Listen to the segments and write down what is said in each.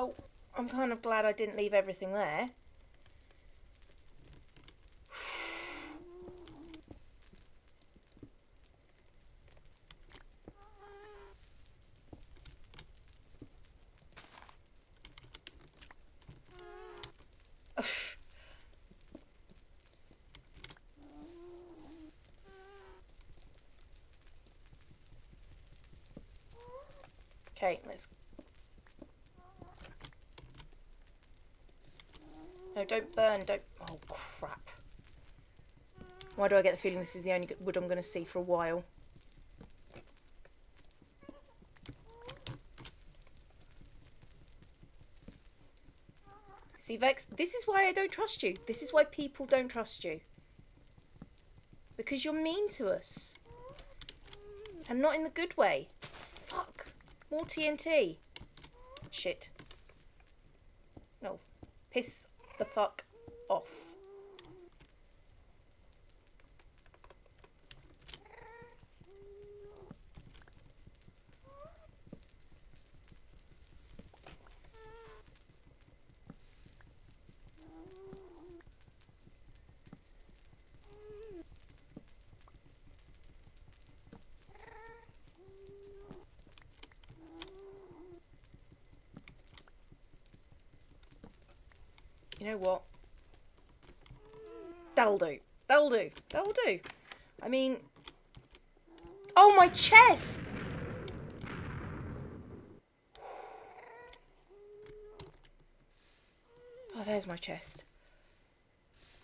Well, I'm kind of glad I didn't leave everything there. Okay, let's. No, don't burn, don't. Oh, crap. Why do I get the feeling this is the only wood I'm going to see for a while? See, Vechs, this is why I don't trust you. This is why people don't trust you. Because you're mean to us. And not in the good way. Fuck. More TNT. Shit. No. Piss the fuck off. You know what? That'll do. That'll do. That'll do. I mean... Oh, my chest! Oh, there's my chest.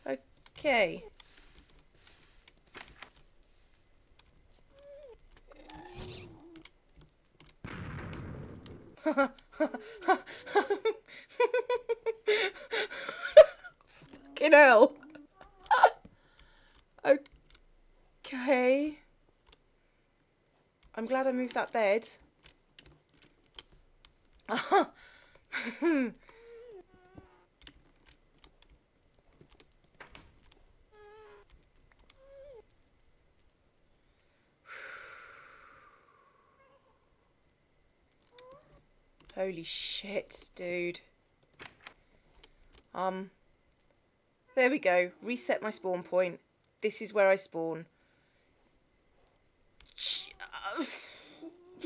Okay. Fucking hell. okay. I'm glad I moved that bed. Holy shit, dude. Um, there we go. Reset my spawn point. This is where I spawn.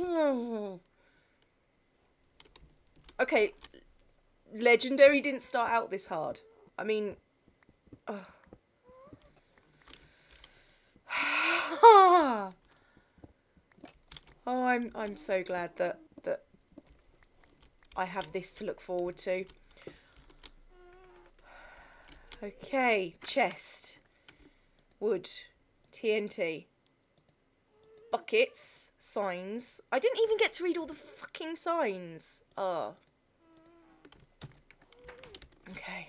Okay, Legendary didn't start out this hard. I mean... oh, I'm I'm so glad that that I have this to look forward to. Okay, chest, wood, TNT, buckets, signs. I didn't even get to read all the fucking signs. Ah. Okay.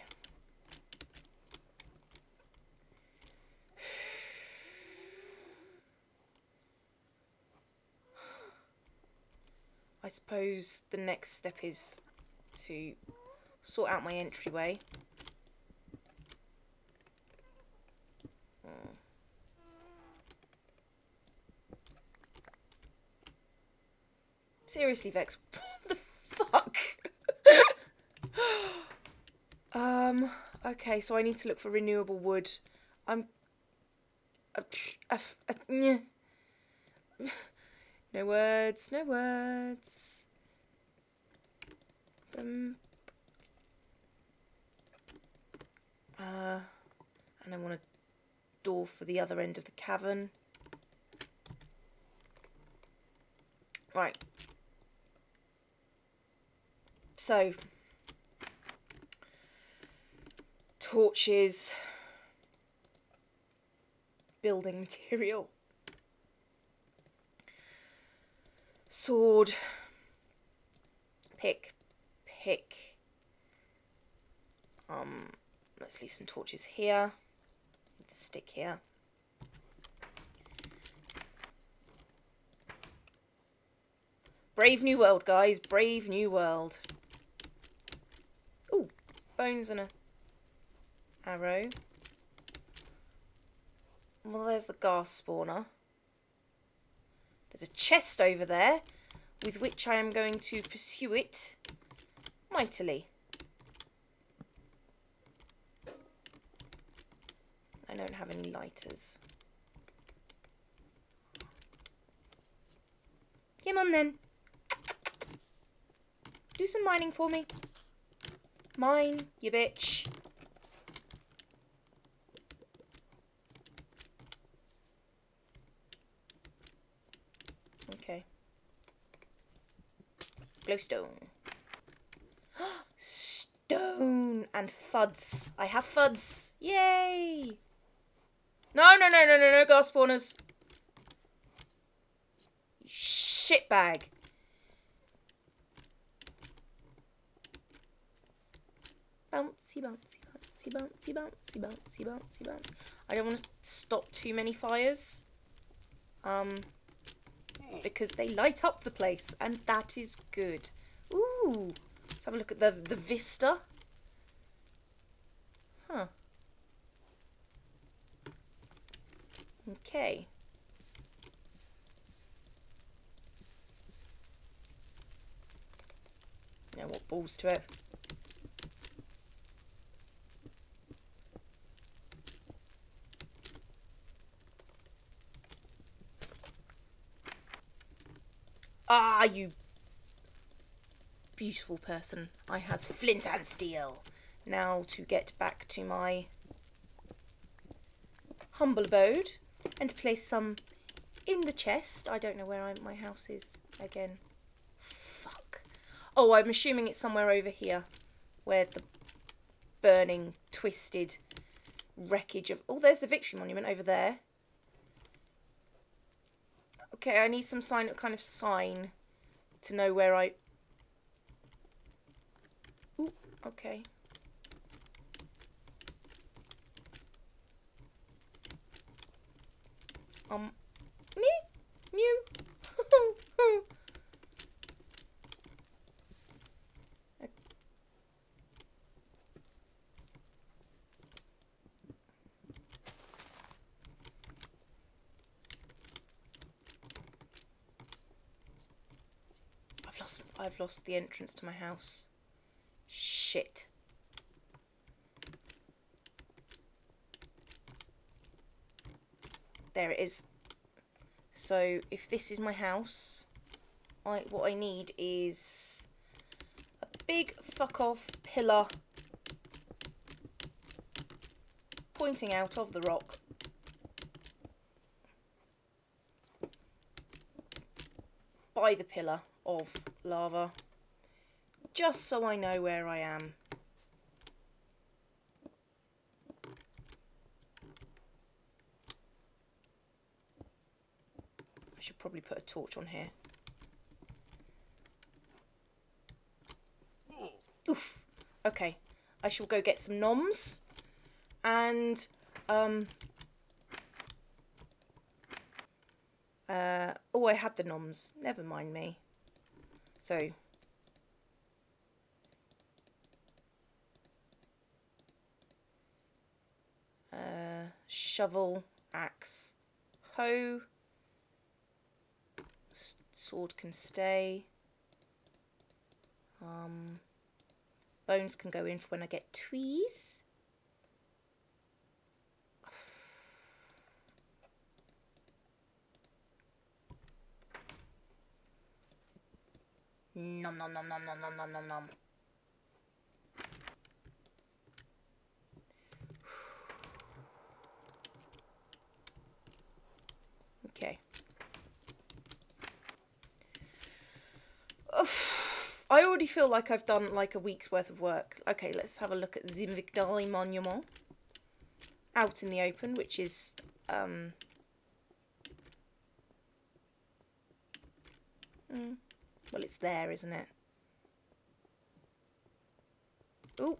I suppose the next step is to sort out my entryway. Seriously, Vechs, what the fuck? um, okay, so I need to look for renewable wood. I'm... Uh, uh, uh, no words, no words. Um, uh, and I want a door for the other end of the cavern. Right. So, torches, building material, sword, pick, pick. Um, let's leave some torches here. The stick here. Brave new world, guys. Brave new world. Bones and a arrow. Well, there's the ghast spawner. There's a chest over there with which I am going to pursue it mightily. I don't have any lighters. Come on then. Do some mining for me. Mine, you bitch. Okay. Glowstone. Stone and fuds. I have fuds. Yay! No, no, no, no, no, no, ghast spawners. Shitbag. Bouncy, bouncy, bouncy, bouncy, bouncy, bouncy, bouncy. I don't want to stop too many fires. Um, because they light up the place, and that is good. Ooh, let's have a look at the the vista. Huh. Okay. Now what balls to it? Ah, you beautiful person. I has flint and steel. Now to get back to my humble abode and place some in the chest. I don't know where I, my house is again. Fuck. Oh, I'm assuming it's somewhere over here where the burning, twisted wreckage of... Oh, there's the Victory Monument over there. Okay, I need some sign, kind of sign to know where I... Ooh, okay. Um, me, mew. lost I've lost the entrance to my house. Shit. There it is. So if this is my house, I what I need is a big fuck off pillar pointing out of the rock. By the pillar of lava. Just so I know where I am. I should probably put a torch on here. Oof. Okay. I shall go get some noms. And, um... Uh, oh, I had the noms. Never mind me. So... Uh, shovel, axe, hoe sword can stay. Um, bones can go in for when I get tweez. Nom nom nom nom nom nom nom nom nom. Okay. I already feel like I've done like a week's worth of work. Okay, let's have a look at Victory Monument. Out in the open, which is... Um, mm, well, it's there, isn't it? Oh,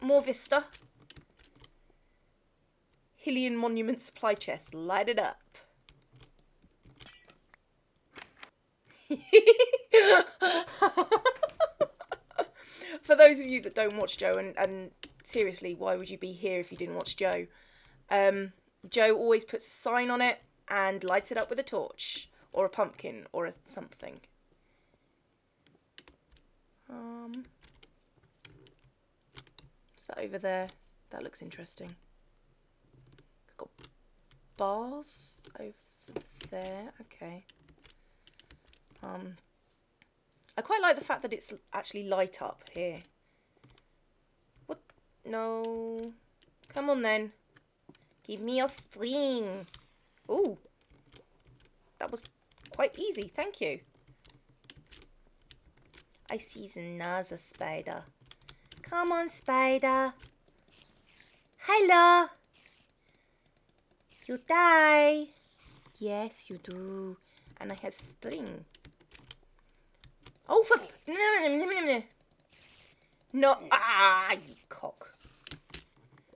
more Vista. Hylian Monument Supply Chest. Light it up. For those of you that don't watch Joe, and, and seriously, why would you be here if you didn't watch Joe? Um, Joe always puts a sign on it and lights it up with a torch or a pumpkin or a something. What's that over there? That looks interesting. It's got bars over there. Okay. Um, I quite like the fact that it's actually light up here. What? No. Come on then. Give me your string. Ooh. That was quite easy. Thank you. I see another spider. Come on, spider. Hello. You die. Yes, you do. And I have string. Oh, for... No. Ah, you cock.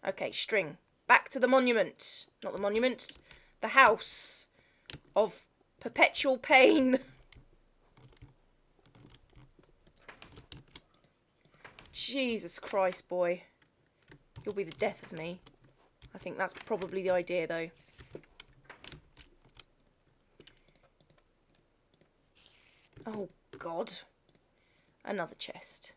Okay, string. Back to the monument. Not the monument. The house of perpetual pain. Jesus Christ, boy. You'll be the death of me. I think that's probably the idea, though. Oh, God. Another chest.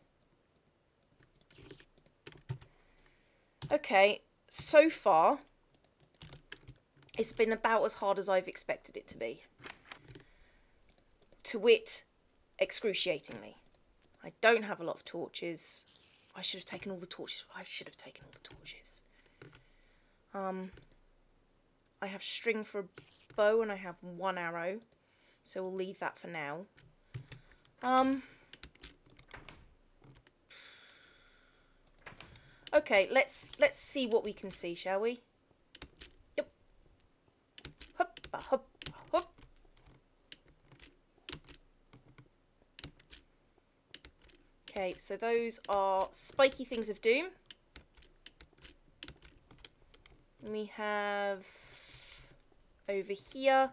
Okay, so far, it's been about as hard as I've expected it to be. To wit, excruciatingly. I don't have a lot of torches. I should have taken all the torches. I should have taken all the torches. Um, I have string for a bow and I have one arrow. So we'll leave that for now. Um, okay, let's let's see what we can see, shall we? Okay, so those are spiky things of doom. We have over here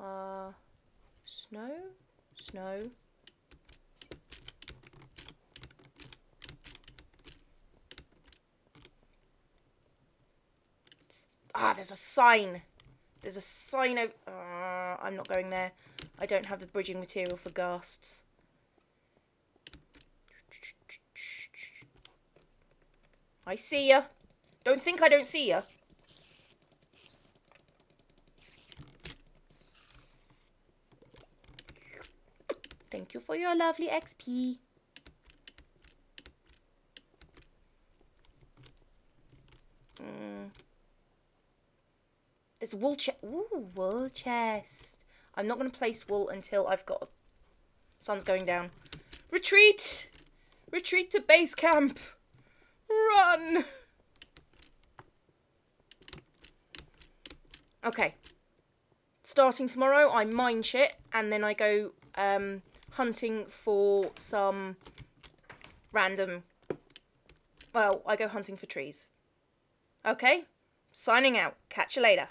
uh, snow, snow. ah, there's a sign. There's a sign of. Uh, I'm not going there. I don't have the bridging material for ghasts. I see ya. Don't think I don't see ya. Thank you for your lovely XP. Mm. There's wool chest. Ooh, wool chest. I'm not going to place wool until I've got... Sun's going down. Retreat! Retreat to base camp! Okay. Starting tomorrow, I mine shit, and then I go um, hunting for some random... Well, I go hunting for trees. Okay? Signing out. Catch you later.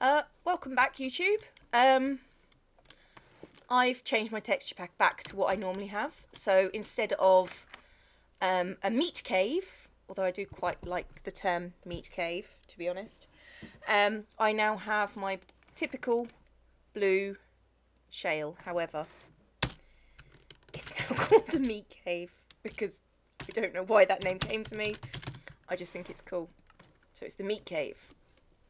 Uh, welcome back, YouTube. Um, I've changed my texture pack back to what I normally have. So instead of um, a meat cave, although I do quite like the term meat cave, to be honest, um, I now have my typical blue shale. However, it's now called a meat cave because I don't know why that name came to me. I just think it's cool. So it's the meat cave.